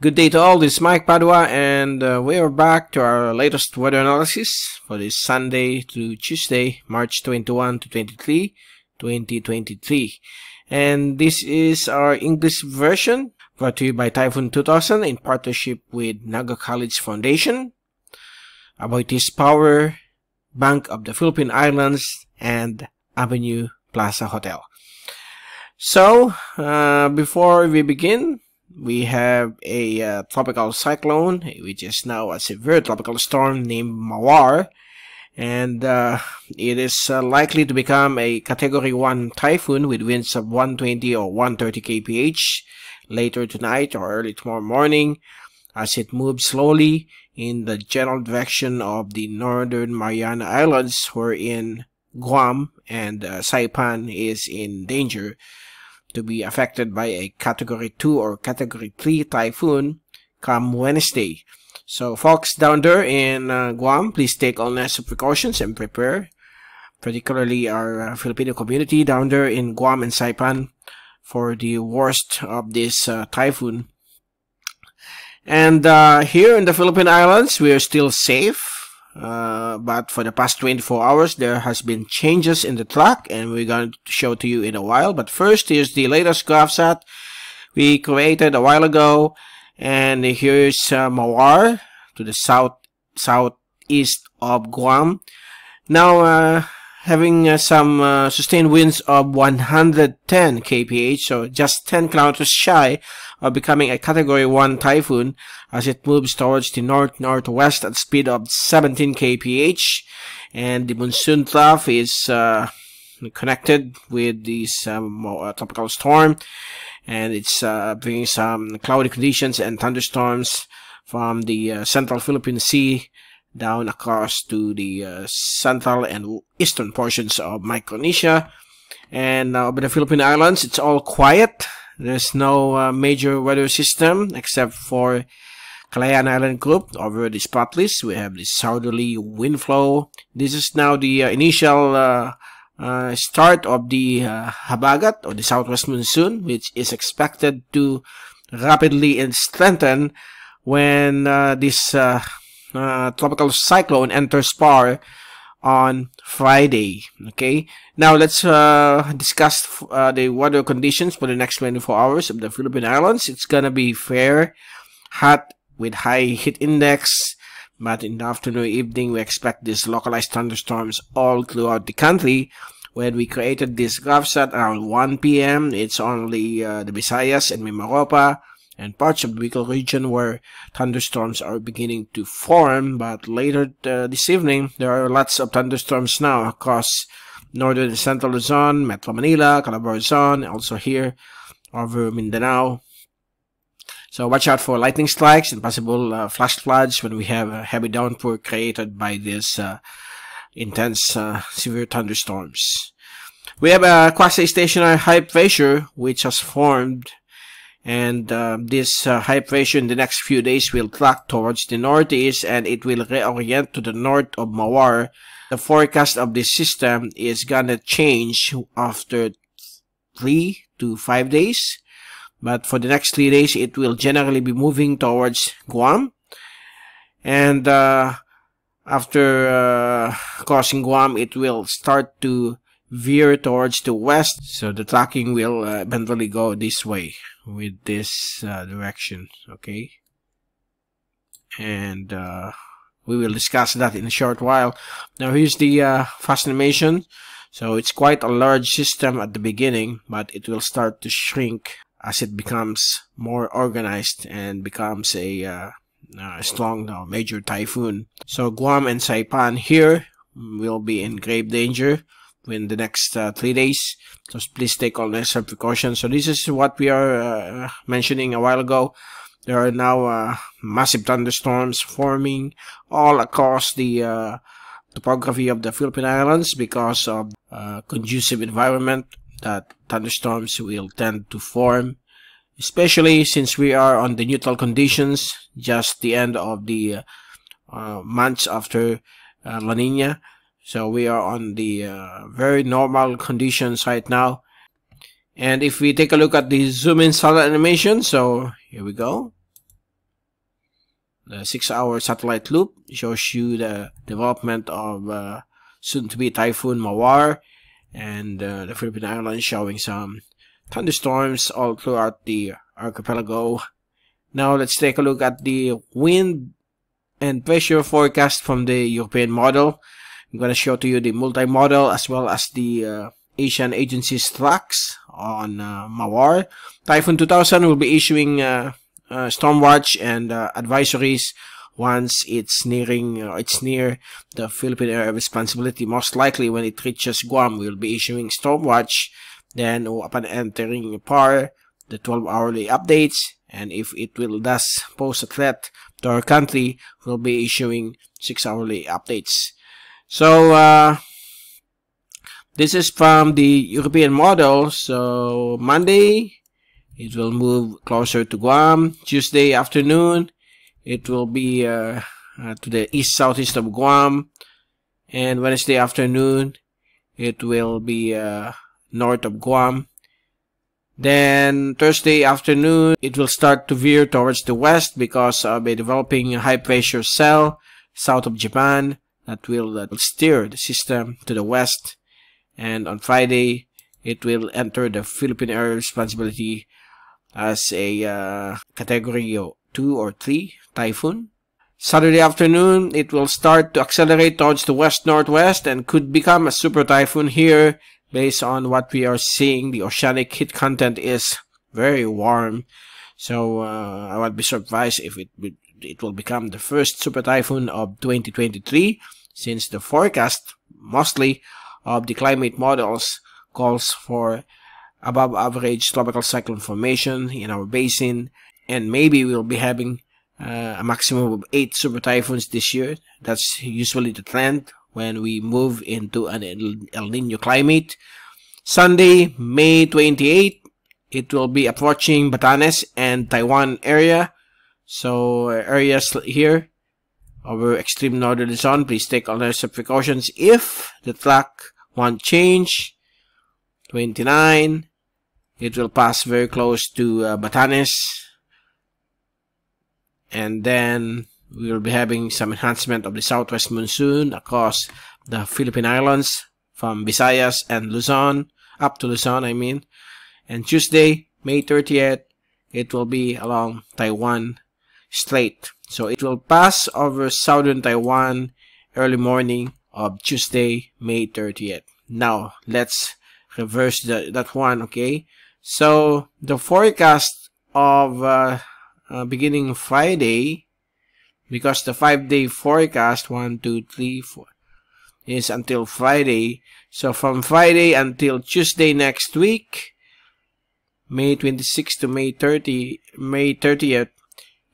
Good day to all, this is Mike Padua and uh, we are back to our latest weather analysis for this Sunday to Tuesday, March 21 to 23, 2023. And this is our English version brought to you by Typhoon 2000 in partnership with Naga College Foundation, Aboitiz Power, Bank of the Philippine Islands, and Avenue Plaza Hotel. So, uh, before we begin, we have a uh, tropical cyclone, which is now a severe tropical storm named Mawar, and uh, it is uh, likely to become a Category 1 typhoon with winds of 120 or 130 kph later tonight or early tomorrow morning as it moves slowly in the general direction of the northern Mariana Islands wherein Guam and uh, Saipan is in danger to be affected by a Category 2 or Category 3 typhoon come Wednesday. So folks down there in uh, Guam, please take all necessary precautions and prepare, particularly our uh, Filipino community down there in Guam and Saipan for the worst of this uh, typhoon. And uh, here in the Philippine Islands, we are still safe uh, but for the past 24 hours, there has been changes in the track, and we're going to show to you in a while. But first, here's the latest graph set we created a while ago, and here's uh, Mawar to the south southeast of Guam. Now, uh, having uh, some uh, sustained winds of 110 kph, so just 10 kilometers shy of becoming a Category 1 typhoon as it moves towards the north-northwest at speed of 17 kph. And the monsoon trough is uh, connected with this um, uh, tropical storm and it's uh, bringing some cloudy conditions and thunderstorms from the uh, central Philippine Sea down across to the uh, central and eastern portions of Micronesia. And uh, over the Philippine Islands, it's all quiet. There's no uh, major weather system except for Kalayaan Island Group over the Spratlys. We have the southerly wind flow. This is now the uh, initial uh, uh, start of the Habagat or the southwest monsoon, which is expected to rapidly strengthen when this tropical cyclone enters PAR on Friday. Okay, now let's uh, discuss uh, the weather conditions for the next 24 hours of the Philippine Islands. It's gonna be fair, hot with high heat index, but in the afternoon evening we expect these localized thunderstorms all throughout the country. When we created this graph set around 1 p.m., it's only uh, the Visayas and Mimaropa and parts of the Bicol region where thunderstorms are beginning to form, but later uh, this evening, there are lots of thunderstorms now across northern and central Luzon, Metro Manila, Calabar Calabarzon, also here over Mindanao. So watch out for lightning strikes and possible uh, flash floods when we have a heavy downpour created by these uh, intense uh, severe thunderstorms. We have a quasi-stationary high pressure which has formed and uh, this uh, high pressure in the next few days will track towards the northeast and it will reorient to the north of Mawar. The forecast of this system is gonna change after three to five days, but for the next three days it will generally be moving towards Guam, and uh, after uh, crossing Guam, it will start to veer towards the west, so the tracking will uh, eventually go this way with this uh, direction okay? And uh, we will discuss that in a short while. Now here's the uh, fast animation so it's quite a large system at the beginning but it will start to shrink as it becomes more organized and becomes a uh, strong uh, major typhoon. So Guam and Saipan here will be in grave danger in the next uh, three days. So please take all necessary precautions. So this is what we are uh, mentioning a while ago. There are now uh, massive thunderstorms forming all across the uh, topography of the Philippine Islands because of uh, conducive environment that thunderstorms will tend to form. Especially since we are on the neutral conditions, just the end of the uh, months after La Nina. So we are on the uh, very normal conditions right now. And if we take a look at the zoom in satellite animation, so here we go. the six-hour satellite loop shows you the development of uh, soon-to-be Typhoon Mawar and uh, the Philippine Islands showing some thunderstorms all throughout the archipelago. Now let's take a look at the wind and pressure forecast from the European model. I'm going to show to you the multi-model as well as the uh, Asian agency's tracks on uh, Mawar. Typhoon 2000 will be issuing uh, uh, storm watch and uh, advisories once it's nearing uh, it's near the Philippine area of responsibility. Most likely when it reaches Guam, we'll be issuing storm watch. Then upon entering PAR, the 12 hourly updates and if it will thus pose a threat to our country, we'll be issuing 6 hourly updates. So, uh, this is from the European model. So, Monday, it will move closer to Guam. Tuesday afternoon, it will be uh, uh, to the east-southeast of Guam. And Wednesday afternoon, it will be uh, north of Guam. Then Thursday afternoon, it will start to veer towards the west because of a developing high pressure cell south of Japan that will, that steer the system to the west. And on Friday, it will enter the Philippine area responsibility as a uh, category 2 or 3 typhoon. Saturday afternoon, it will start to accelerate towards the west-northwest and could become a super typhoon here based on what we are seeing. The oceanic heat content is very warm. So uh, I would be surprised if it, it will become the first super typhoon of 2023 since the forecast mostly of the climate models calls for above average tropical cyclone formation in our basin and maybe we'll be having uh, a maximum of 8 super typhoons this year. That's usually the trend when we move into an El Nino climate. Sunday, May 28, it will be approaching Batanes and Taiwan area. So areas here over extreme northern Luzon, please take all necessary precautions if the track won't change. 29, it will pass very close to uh, Batanes. And then we will be having some enhancement of the southwest monsoon across the Philippine Islands from Visayas and Luzon, up to Luzon, I mean. And Tuesday, May 30th, it will be along Taiwan Strait. So it will pass over southern Taiwan early morning of Tuesday, May 30th. Now, let's reverse the, that one, okay? So, the forecast of uh, uh, beginning Friday, because the five-day forecast, one, two, three, four, is until Friday. So, from Friday until Tuesday next week, May 26 to May 30, May 30th,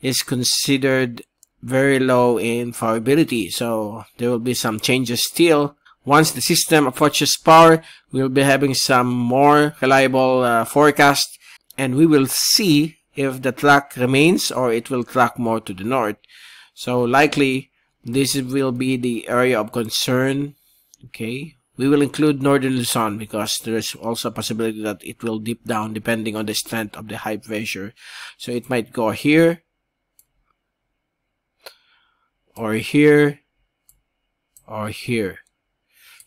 is considered very low in probability. So, there will be some changes still once the system approaches PAR, we'll be having some more reliable uh, forecast and we will see if the track remains or it will track more to the north. So likely this will be the area of concern. Okay, we will include northern Luzon because there is also a possibility that it will dip down depending on the strength of the high pressure. So it might go here or here or here.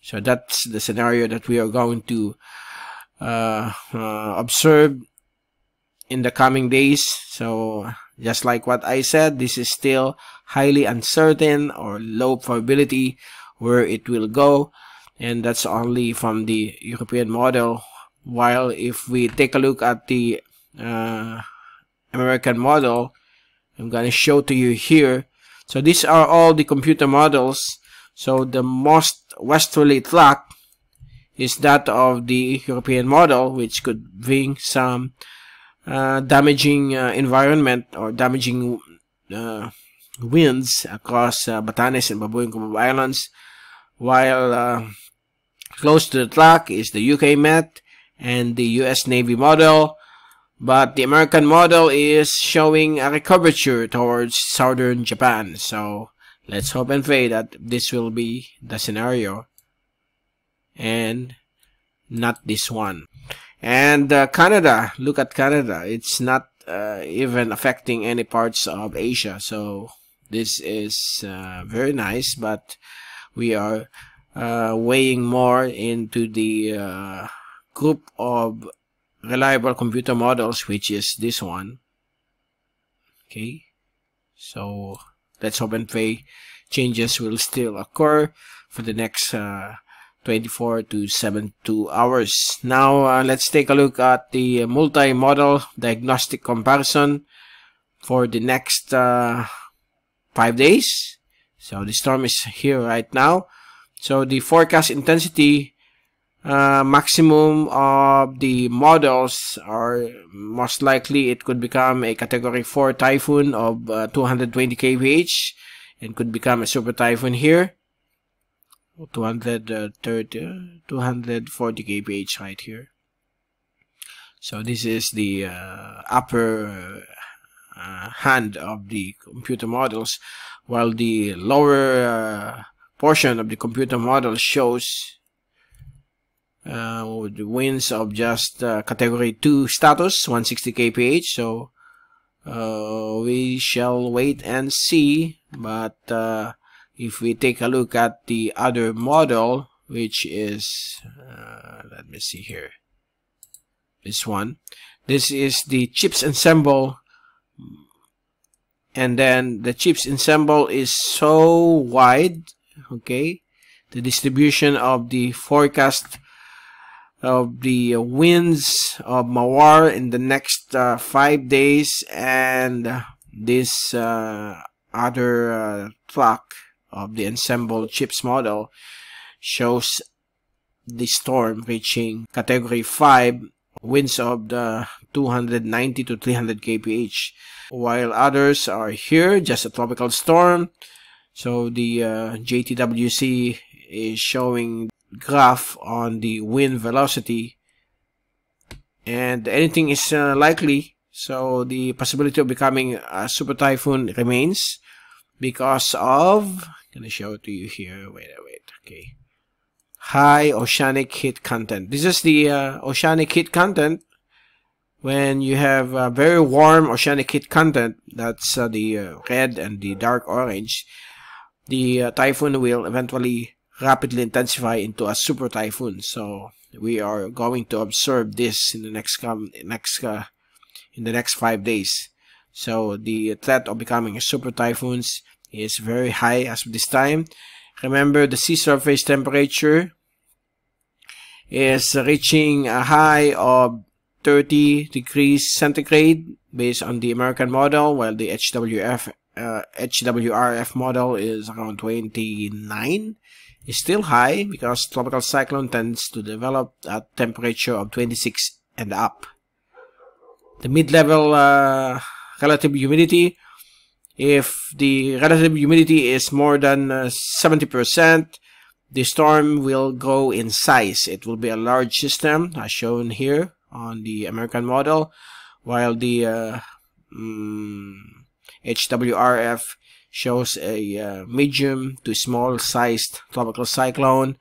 So that's the scenario that we are going to uh, uh, observe in the coming days. So just like what I said, this is still highly uncertain or low probability where it will go. And that's only from the European model. While if we take a look at the uh, American model, I'm going to show to you here. So these are all the computer models. So the most westerly track is that of the European model, which could bring some uh, damaging uh, environment or damaging uh, winds across uh, Batanes and Babuyan Islands, while uh, close to the track is the UK Met and the US Navy model, but the American model is showing a curvature towards southern Japan, so let's hope and pray that this will be the scenario and not this one. And uh, Canada look at Canada. It's not uh, even affecting any parts of Asia so this is uh, very nice but we are uh, weighing more into the uh, group of reliable computer models which is this one okay so let's hope and pray changes will still occur for the next uh, 24 to 72 hours. Now uh, let's take a look at the multi-model diagnostic comparison for the next uh, five days. So the storm is here right now. So the forecast intensity uh, maximum of the models or most likely it could become a category 4 typhoon of uh, 220 kph and could become a super typhoon here. 230 240 kph right here. So this is the uh, upper uh, hand of the computer models while the lower uh, portion of the computer model shows uh, the winds of just uh, category 2 status 160 kph so uh, we shall wait and see. But if we take a look at the other model which is uh, let me see here. This one. This is the CHIPS ensemble. And then the CHIPS ensemble is so wide okay the distribution of the forecast of the winds of Mawar in the next uh, five days and this uh, other uh, of the ensemble CHIPS model shows the storm reaching category 5 winds of the 290 to 300 kph while others are here just a tropical storm. So the uh, JTWC is showing graph on the wind velocity. And anything is uh, likely. So the possibility of becoming a super typhoon remains because of gonna show it to you here. Wait wait okay. High oceanic heat content. This is the uh, oceanic heat content. When you have uh, very warm oceanic heat content that's uh, the uh, red and the dark orange the uh, typhoon will eventually rapidly intensify into a super typhoon. So we are going to observe this in the next come next uh, in the next five days. So the threat of becoming a super typhoons is very high as of this time. Remember the sea surface temperature is reaching a high of 30 degrees centigrade based on the American model while the HWF uh, HWRF model is around 29 is still high because tropical cyclone tends to develop at temperature of 26 and up. The mid-level uh, relative humidity if the relative humidity is more than 70%, uh, the storm will grow in size. It will be a large system as shown here on the American model, while the uh, mm, HWRF shows a uh, medium to small sized tropical cyclone.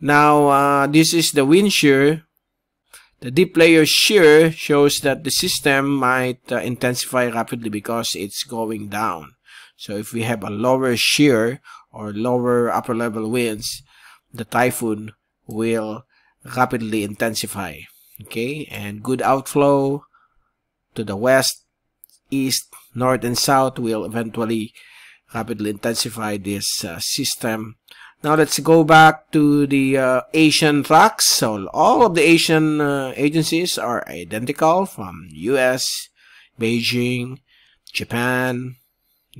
Now, uh, this is the wind shear the deep layer shear shows that the system might uh, intensify rapidly because it's going down. So if we have a lower shear or lower upper level winds, the typhoon will rapidly intensify. Okay, and good outflow to the west, east, north, and south will eventually rapidly intensify this uh, system now let's go back to the uh, Asian tracks. So all of the Asian uh, agencies are identical from US, Beijing, Japan,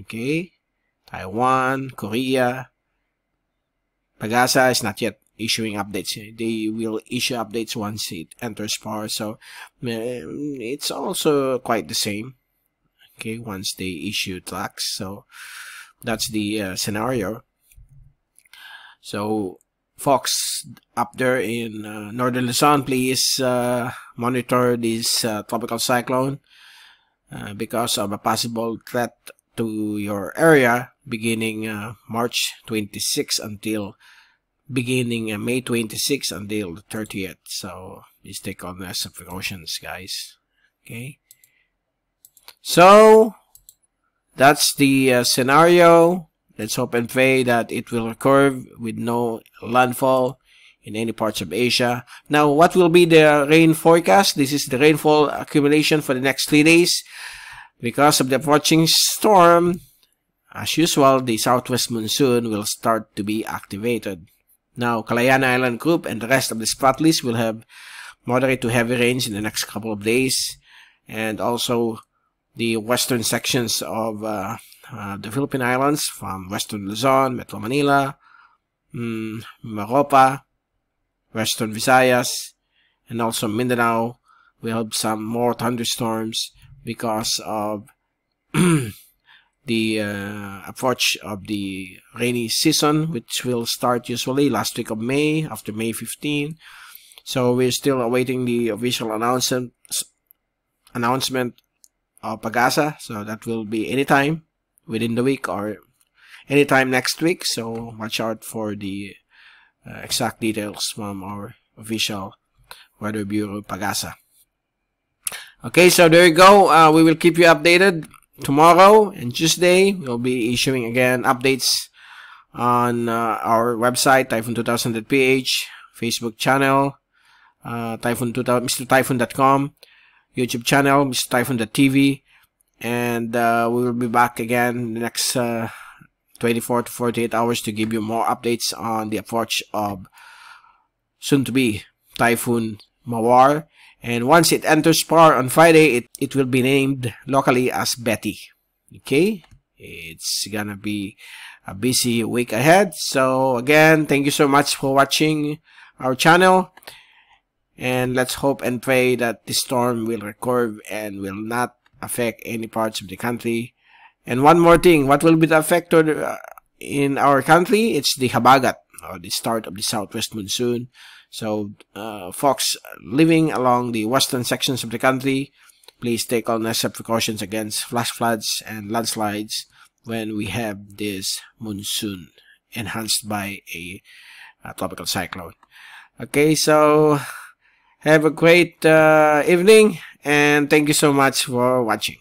okay, Taiwan, Korea. Pagasa is not yet issuing updates. They will issue updates once it enters PAR. So um, it's also quite the same. Okay, once they issue tracks. So that's the uh, scenario. So, folks up there in uh, northern Luzon, please uh, monitor this uh, tropical cyclone uh, because of a possible threat to your area beginning uh, March 26 until beginning uh, May 26 until the 30th. So, please take all necessary precautions, guys. Okay. So, that's the uh, scenario. Let's hope and pray that it will recurve with no landfall in any parts of Asia. Now, what will be the rain forecast? This is the rainfall accumulation for the next three days. Because of the approaching storm, as usual, the southwest monsoon will start to be activated. Now, Kalayaan Island Group and the rest of the Spratlys will have moderate to heavy rains in the next couple of days. And also, the western sections of uh, uh, the Philippine Islands from western Luzon, Metro Manila, um, Maropa, western Visayas, and also Mindanao will have some more thunderstorms because of the uh, approach of the rainy season, which will start usually last week of May, after May 15. So we're still awaiting the official announcement announcement of Pagasa. So that will be anytime within the week or anytime next week. So watch out for the uh, exact details from our official Weather Bureau Pagasa. Okay, so there you go. Uh, we will keep you updated tomorrow and Tuesday. We'll be issuing again updates on uh, our website, typhoon2000.ph, Facebook channel, uh, Typhoon 2000, MrTyphoon.com, YouTube channel, Mr. Typhoon.tv, and uh, we will be back again the next uh, 24 to 48 hours to give you more updates on the approach of soon to be Typhoon Mawar. And once it enters PAR on Friday, it, it will be named locally as Betty. Okay? It's gonna be a busy week ahead. So again, thank you so much for watching our channel. And let's hope and pray that the storm will recurve and will not affect any parts of the country. And one more thing, what will be the effect uh, in our country? It's the Habagat, or the start of the southwest monsoon. So, uh, folks living along the western sections of the country, please take all necessary precautions against flash floods and landslides when we have this monsoon enhanced by a, a tropical cyclone. Okay, so have a great uh, evening and thank you so much for watching.